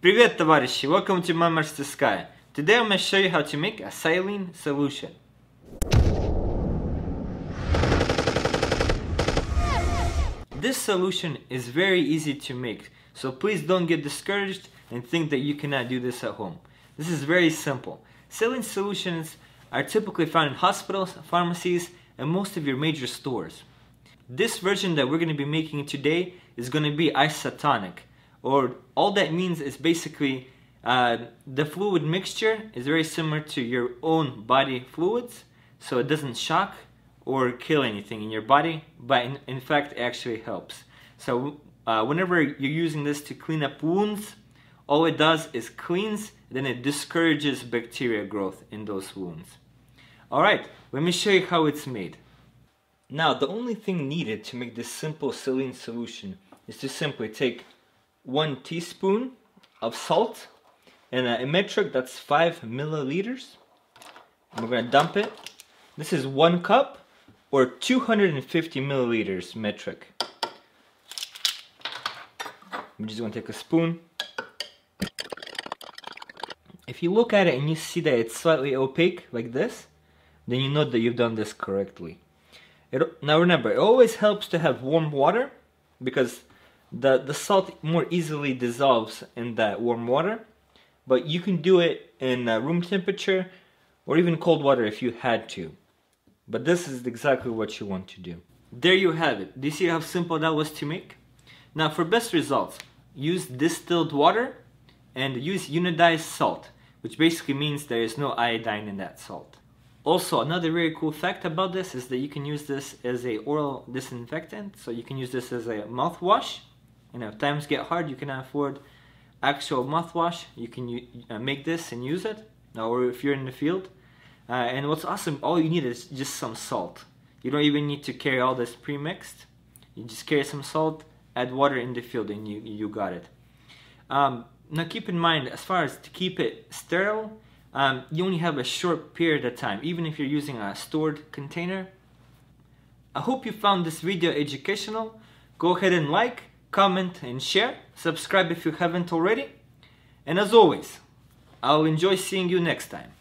Привет, товарищи! Welcome to Mammers to Sky. Today I'm going to show you how to make a saline solution. This solution is very easy to make, so please don't get discouraged and think that you cannot do this at home. This is very simple. Saline solutions are typically found in hospitals, pharmacies, and most of your major stores. This version that we're going to be making today is going to be isotonic, or all that means is basically uh, the fluid mixture is very similar to your own body fluids, so it doesn't shock or kill anything in your body, but in, in fact actually helps. So uh, whenever you're using this to clean up wounds, all it does is cleans, then it discourages bacteria growth in those wounds. Alright, let me show you how it's made. Now, the only thing needed to make this simple saline solution is to simply take one teaspoon of salt and a metric that's 5 milliliters. we're to dump it. This is one cup or 250 milliliters metric. I'm just to take a spoon. If you look at it and you see that it's slightly opaque like this, then you know that you've done this correctly. It, now remember, it always helps to have warm water because the, the salt more easily dissolves in that warm water. But you can do it in uh, room temperature or even cold water if you had to. But this is exactly what you want to do. There you have it. Do you see how simple that was to make? Now for best results, use distilled water and use iodized salt, which basically means there is no iodine in that salt. Also, another very cool fact about this is that you can use this as a oral disinfectant. So you can use this as a mouthwash. And if times get hard, you can afford actual mouthwash. You can uh, make this and use it. Or if you're in the field. Uh, and what's awesome, all you need is just some salt. You don't even need to carry all this pre-mixed. You just carry some salt, add water in the field, and you, you got it. Um, now keep in mind, as far as to keep it sterile, um, you only have a short period of time, even if you're using a stored container. I hope you found this video educational. Go ahead and like, comment and share. Subscribe if you haven't already. And as always, I'll enjoy seeing you next time.